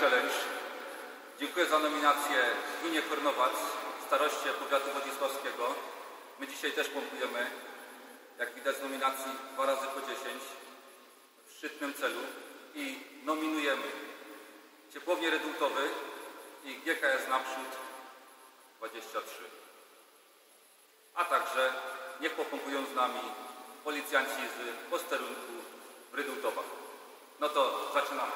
Challenge. Dziękuję za nominację gminie Kornowac, staroście powiatu wodzisławskiego. My dzisiaj też pompujemy, jak widać z nominacji, dwa razy po 10 w szczytnym celu i nominujemy Ciepłownię Reduktowy i GKS Naprzód 23. A także niech popompują z nami policjanci z posterunku w Rydultowach. No to zaczynamy.